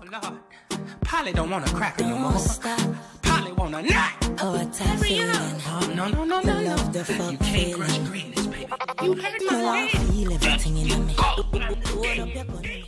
Oh, Lord. Polly don't want a cracker no more. stop. Polly want a nut. Oh, a that feeling. Oh, no, no, no, no, no. love, the fuck You can't crush greatness, baby. You hurt Girl, I my feelings. feel everything in me. Go. Hold up your gun.